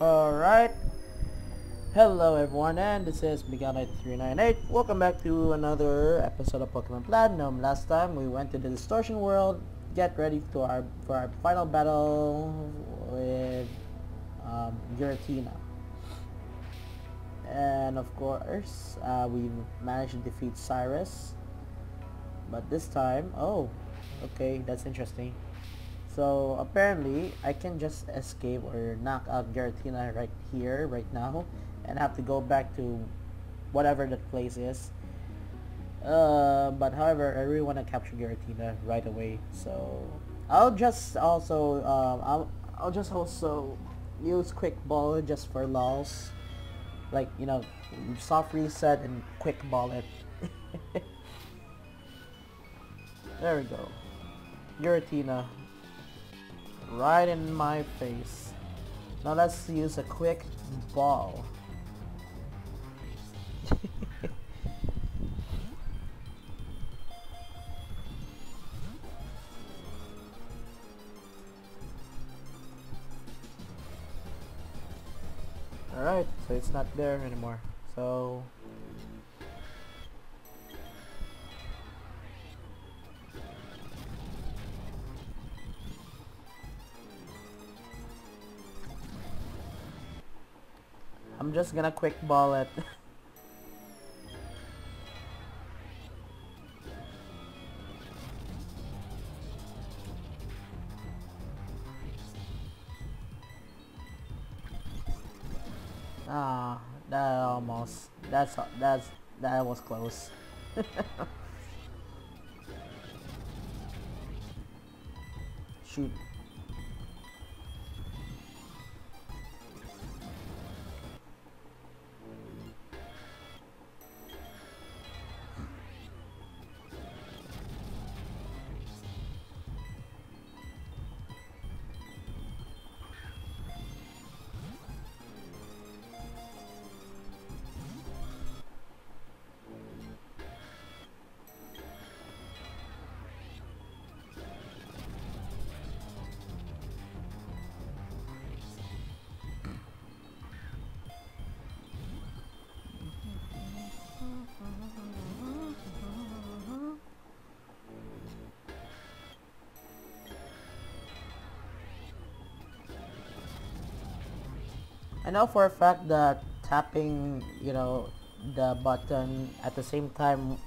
Alright. Hello everyone and this is Miguel9398. Welcome back to another episode of Pokemon Platinum. Last time we went to the Distortion World. Get ready to our for our final battle with um, Giratina. And of course, uh, we managed to defeat Cyrus. But this time, oh, okay, that's interesting. So apparently, I can just escape or knock out Giratina right here, right now, and have to go back to whatever that place is. Uh, but however, I really want to capture Giratina right away, so I'll just also um, I'll I'll just also use Quick Ball just for lols, like you know, soft reset and Quick Ball it. there we go, Giratina, right in my face. Now let's use a Quick Ball. Alright, so it's not there anymore. So... just gonna quick ball it. Ah, that almost. That's that's that was close. Shoot. I know for a fact that tapping, you know, the button at the same time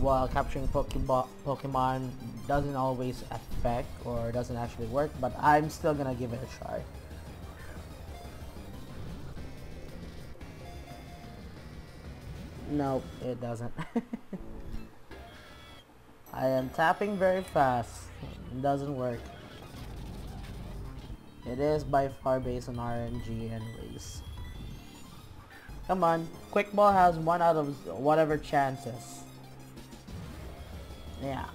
while capturing Pokemon, Pokemon doesn't always affect or doesn't actually work, but I'm still gonna give it a try. Nope, it doesn't. I am tapping very fast. It doesn't work. It is by far based on RNG race. Come on, Quick Ball has one out of whatever chances. Yeah.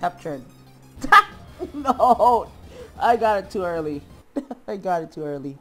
Captured. no! I got it too early. I got it too early.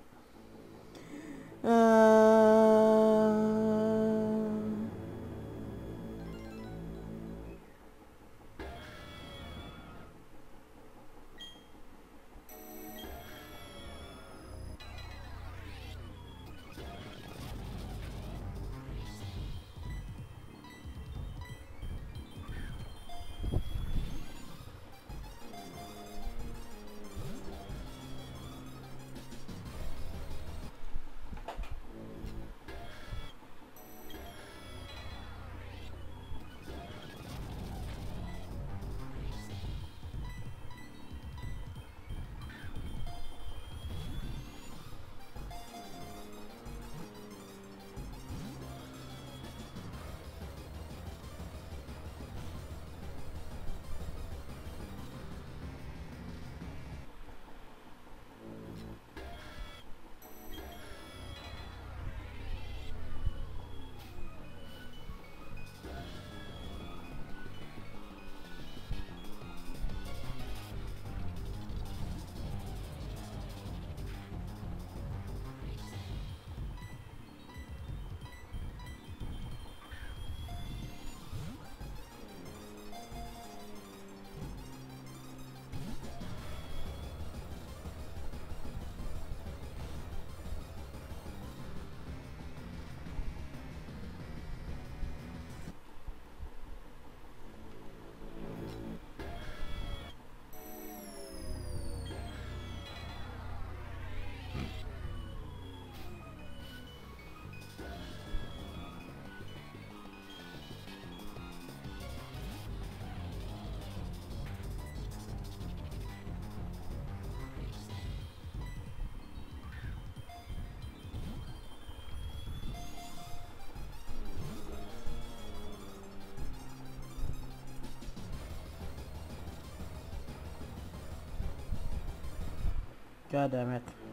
God damn it.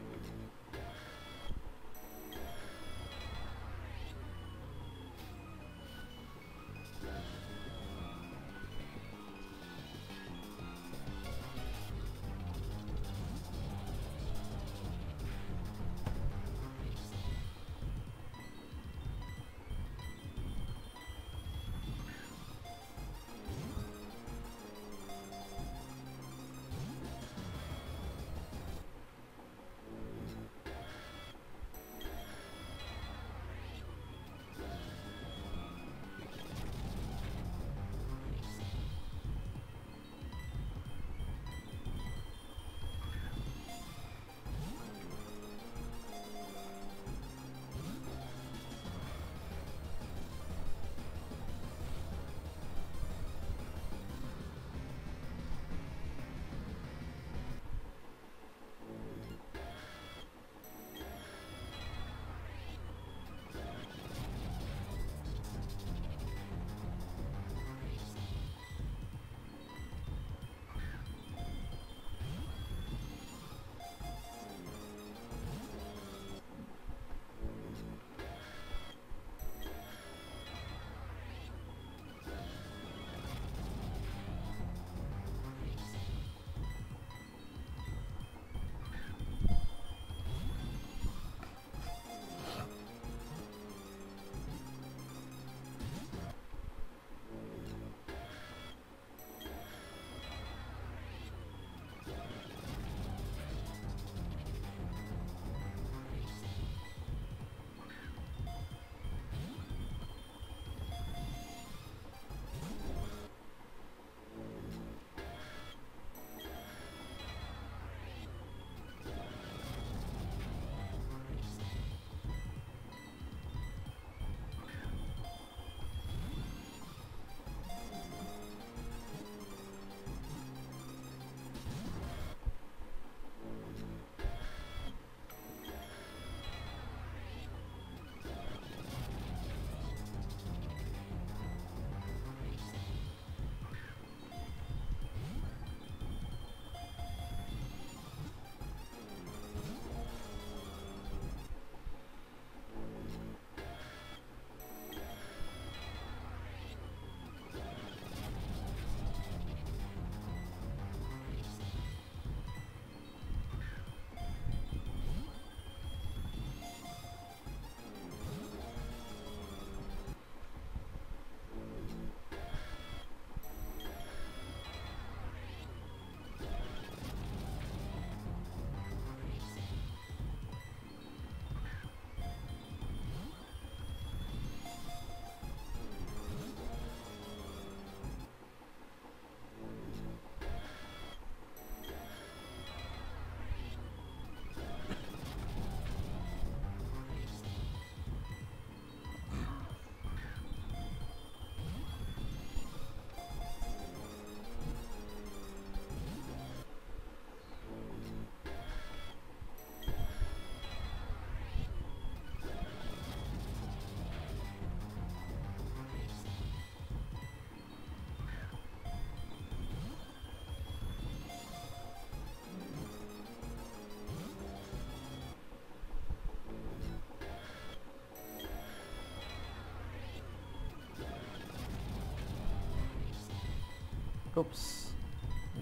Oops.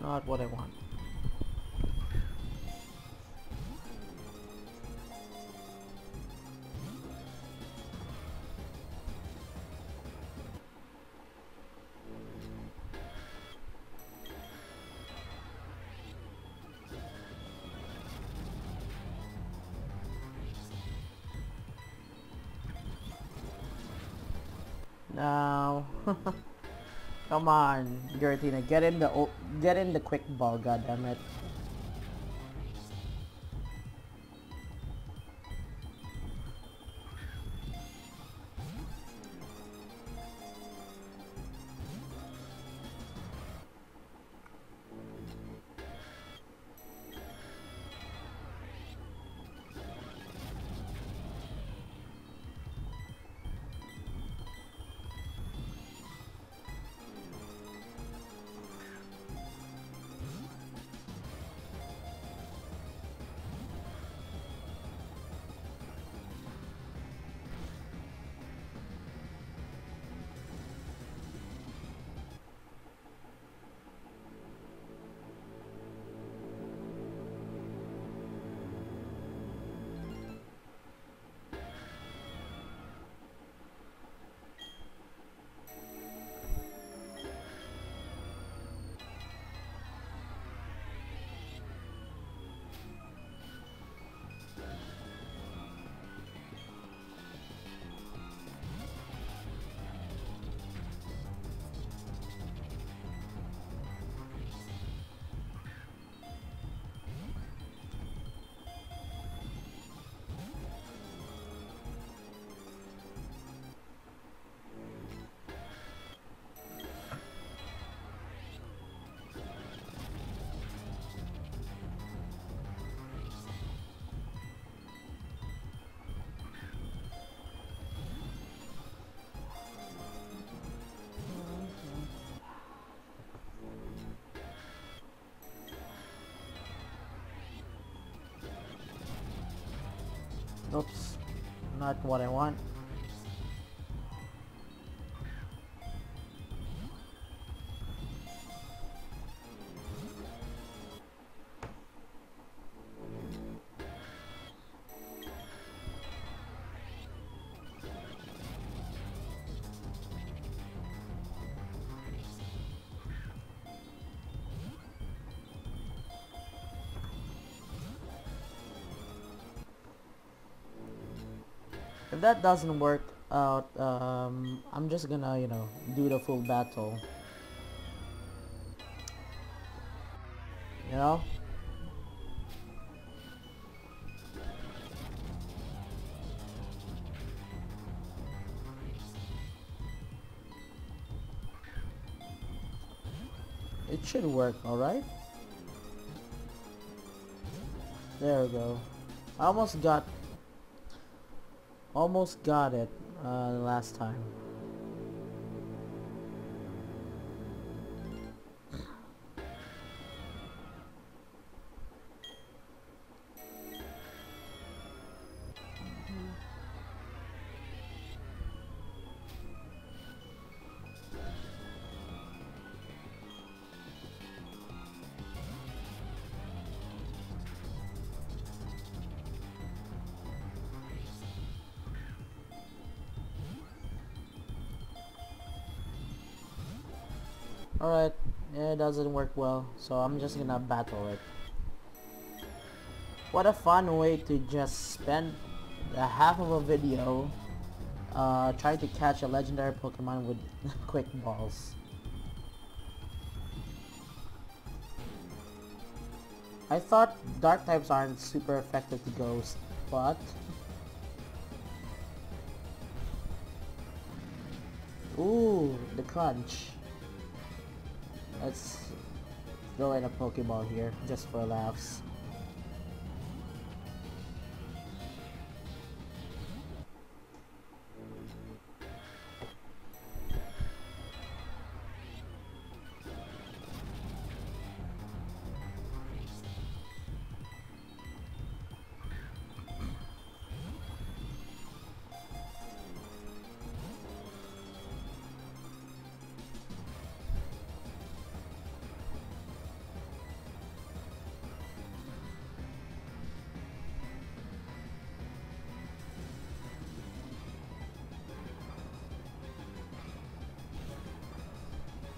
Not what I want. Now, come on, Giratina, get in the get in the quick ball, goddammit. Oops. Not what I want. That doesn't work out, um, I'm just gonna, you know, do the full battle. You know? It should work, alright? There we go. I almost got Almost got it uh, last time. Alright, it doesn't work well, so I'm just gonna battle it. What a fun way to just spend a half of a video uh, trying to catch a legendary Pokemon with quick balls. I thought dark types aren't super effective to Ghost, but... Ooh, the crunch. Let's throw in a Pokeball here, just for laughs.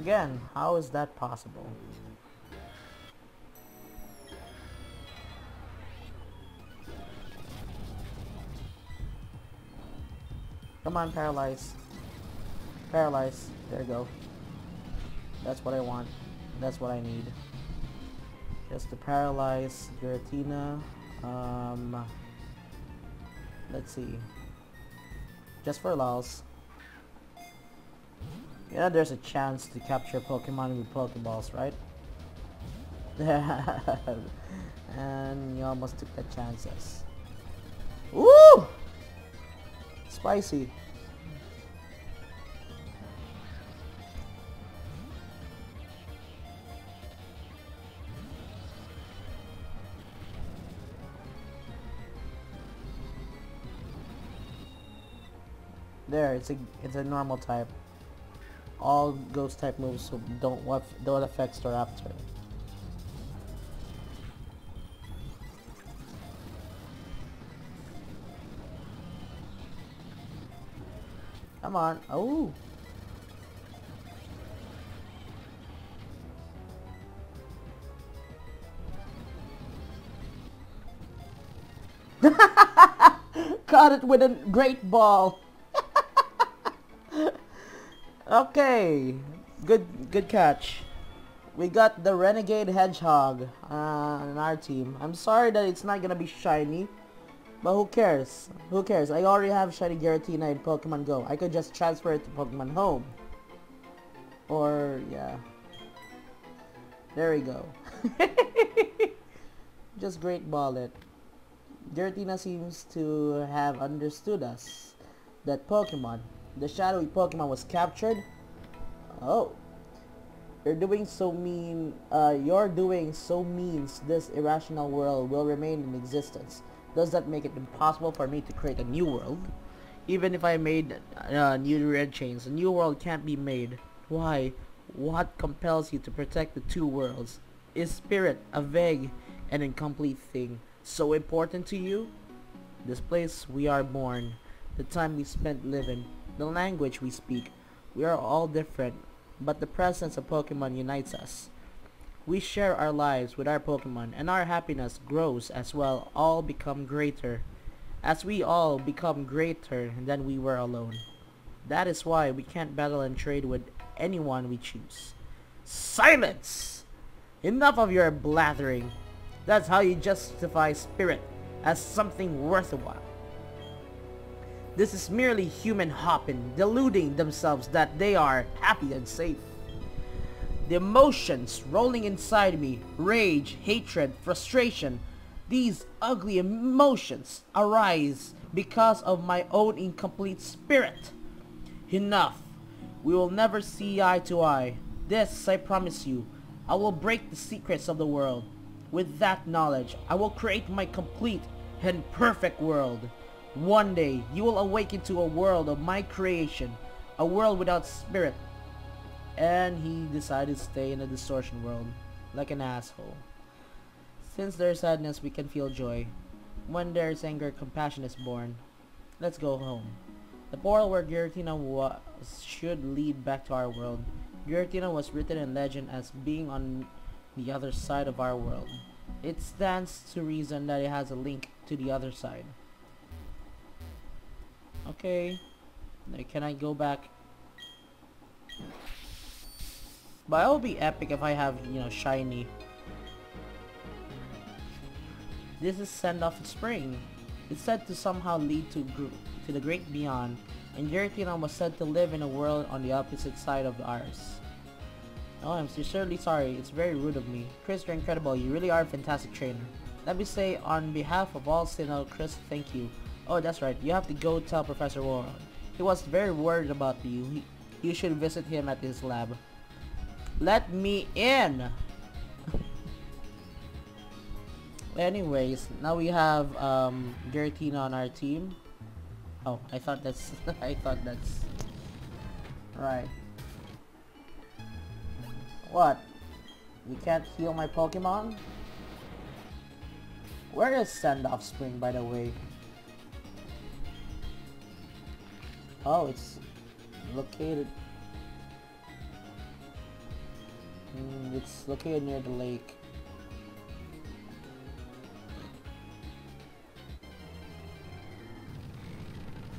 Again, how is that possible? Come on, paralyze. Paralyze. There you go. That's what I want. That's what I need. Just to paralyze Giratina. Um, let's see. Just for lulz. Yeah, there's a chance to capture Pokemon with Pokeballs, right? and you almost took the chances. Woo! Spicy. There, it's a it's a normal type all ghost type moves so don't don't affect Staraptor. Come on. Oh. Caught it with a great ball. Okay, good good catch. We got the Renegade Hedgehog uh, on our team. I'm sorry that it's not gonna be shiny, but who cares? Who cares? I already have shiny Giratina in Pokemon Go. I could just transfer it to Pokemon Home. Or, yeah. There we go. just great ball it. Giratina seems to have understood us. That Pokemon the shadowy Pokemon was captured. Oh. You're doing so mean, uh, you're doing so means this irrational world will remain in existence. Does that make it impossible for me to create a new world? Even if I made uh, new red chains, a new world can't be made. Why? What compels you to protect the two worlds? Is spirit a vague and incomplete thing so important to you? This place we are born, the time we spent living, the language we speak, we are all different, but the presence of Pokemon unites us. We share our lives with our Pokemon and our happiness grows as well all become greater as we all become greater than we were alone. That is why we can't battle and trade with anyone we choose. Silence! Enough of your blathering. That's how you justify spirit as something worthwhile. This is merely human hopping, deluding themselves that they are happy and safe. The emotions rolling inside me, rage, hatred, frustration, these ugly emotions arise because of my own incomplete spirit. Enough. We will never see eye to eye. This, I promise you, I will break the secrets of the world. With that knowledge, I will create my complete and perfect world. One day, you will awaken to a world of my creation, a world without spirit. And he decided to stay in a distortion world, like an asshole. Since there's sadness, we can feel joy. When there's anger, compassion is born. Let's go home. The portal where Giratina was should lead back to our world. Giratina was written in legend as being on the other side of our world. It stands to reason that it has a link to the other side. Okay. Can I go back? But it will be epic if I have, you know, shiny. This is Send Off Spring. It's said to somehow lead to to the great beyond, and Giratina was said to live in a world on the opposite side of ours. Oh, I'm sincerely sorry. It's very rude of me. Chris, you're incredible. You really are a fantastic trainer. Let me say, on behalf of all Sinnoh, Chris, thank you. Oh, that's right. You have to go tell Professor Warren. He was very worried about you. He, you should visit him at his lab. Let me in! Anyways, now we have um, Giratina on our team. Oh, I thought that's... I thought that's... Right. What? You can't heal my Pokemon? Where is Send Off Spring, by the way? Oh, it's located... Mm, it's located near the lake.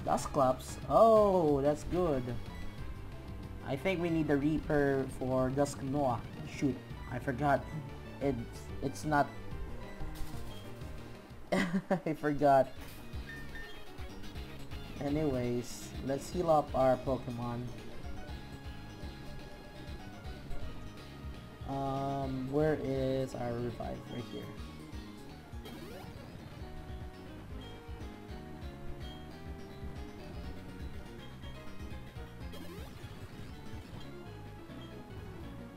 Dusclops? Oh, that's good. I think we need the Reaper for Dusknoir. Shoot, I forgot. It's, it's not... I forgot. Anyways, let's heal up our Pokemon. Um, where is our revive? Right here.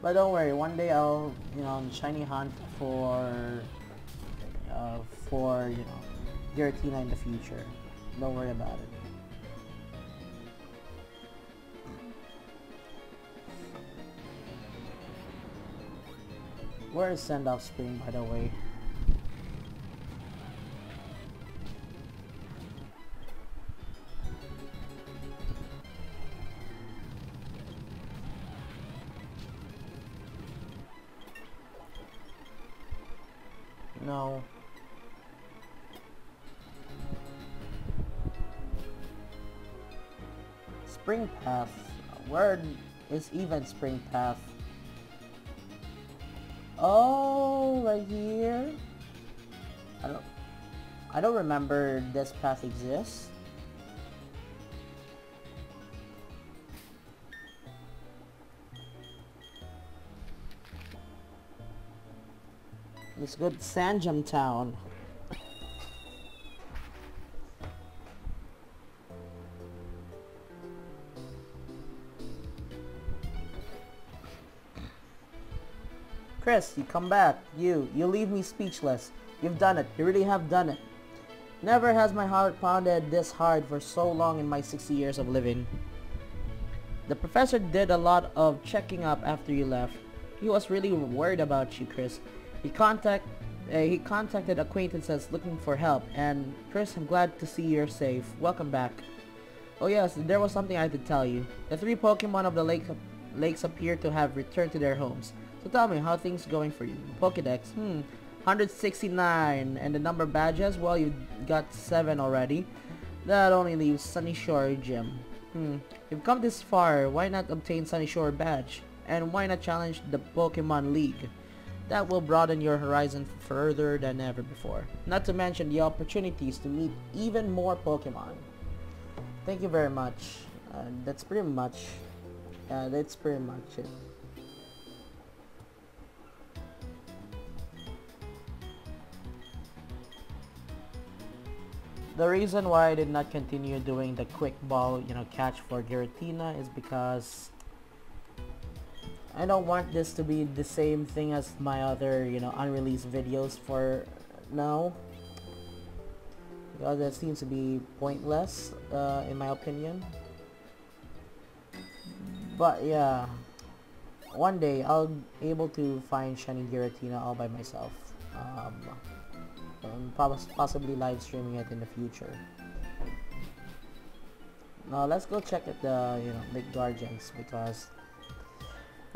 But don't worry, one day I'll, you know, shiny hunt for, uh, for, you know, Giratina in the future. Don't worry about it. Where is Send Off Spring, by the way? No. Spring Path. Where is even Spring Path? Oh, right here. I don't. I don't remember this path exists. Let's go to Town. Chris, you come back. You, you leave me speechless. You've done it. You really have done it. Never has my heart pounded this hard for so long in my 60 years of living. The professor did a lot of checking up after you left. He was really worried about you, Chris. He contact uh, he contacted acquaintances looking for help, and Chris, I'm glad to see you're safe. Welcome back. Oh yes, there was something I had to tell you. The three Pokemon of the lake, lakes appear to have returned to their homes. So tell me, how things going for you? Pokedex, hmm, 169. And the number badges, well, you got 7 already. That only leaves Sunyshore Gym. Hmm, you've come this far, why not obtain Sunyshore badge? And why not challenge the Pokemon League? That will broaden your horizon further than ever before. Not to mention the opportunities to meet even more Pokemon. Thank you very much. Uh, that's pretty much, uh, that's pretty much it. The reason why I did not continue doing the quick ball, you know, catch for Giratina is because I don't want this to be the same thing as my other, you know, unreleased videos for now. Because it seems to be pointless, uh, in my opinion. But yeah, one day I'll able to find Shiny Giratina all by myself. Um, possibly live streaming it in the future. Now let's go check at the, uh, you know, Lake Guardians because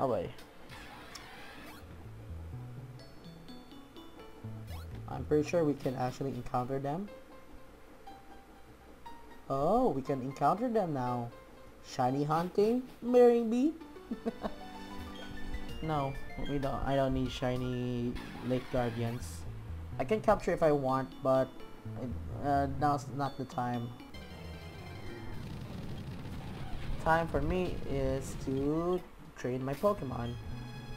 Oh wait. I'm pretty sure we can actually encounter them. Oh, we can encounter them now. Shiny hunting, marrying bee. no, we don't. I don't need shiny lake guardians. I can capture if I want, but uh, now's not the time. Time for me is to train my Pokemon.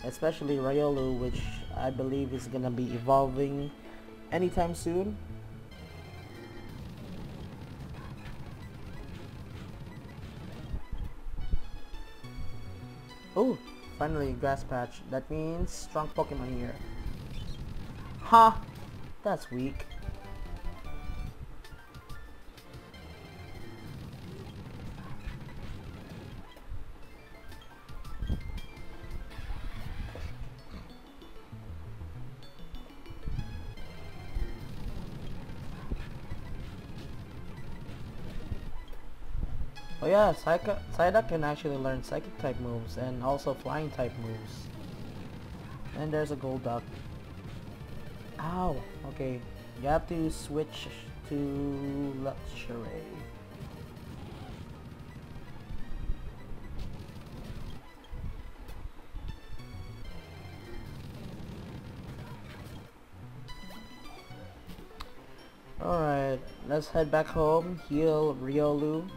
Especially Riolu, which I believe is gonna be evolving anytime soon. Oh, finally grass patch. That means strong Pokemon here. Ha! That's weak. Oh yeah, Psyduck can actually learn Psychic type moves and also Flying type moves. And there's a Golduck. Ow! Okay, you have to switch to Luxray. Alright, let's head back home, heal Riolu,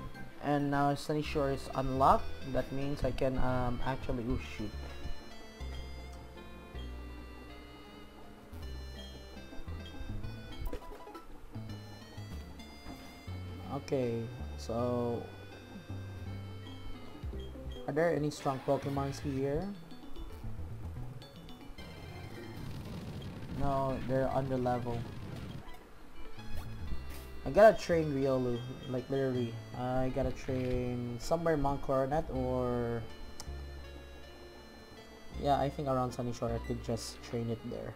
and now Sunyshore is unlocked that means I can um, actually oh shoot okay so are there any strong Pokemons here no they're under level I gotta train Riolu, like literally. I gotta train somewhere Mount Coronet or... Yeah, I think around Sunyshore I could just train it there.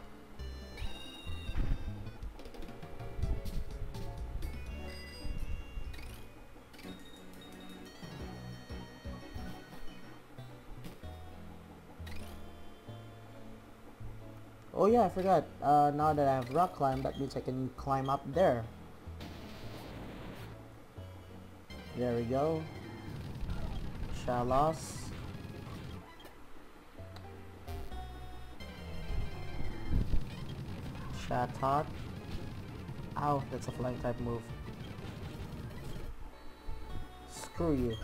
Yeah, I forgot. Uh, now that I have rock climb, that means I can climb up there. There we go. Shellos. Chatot. Ow, that's a flying type move. Screw you.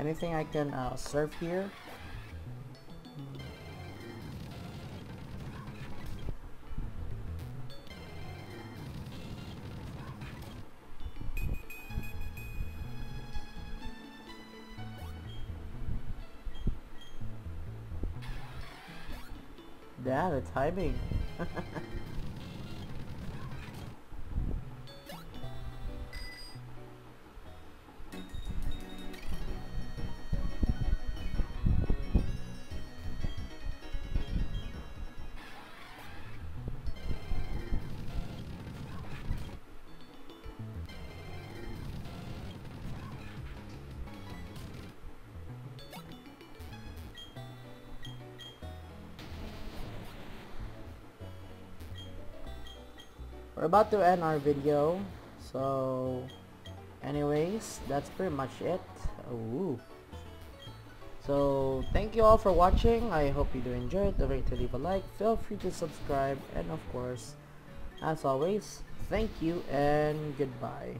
Anything I can uh, surf here? Yeah, the timing. We're about to end our video so anyways that's pretty much it. Ooh. so thank you all for watching. I hope you do enjoy it. Don't forget to leave a like. Feel free to subscribe. And of course as always thank you and goodbye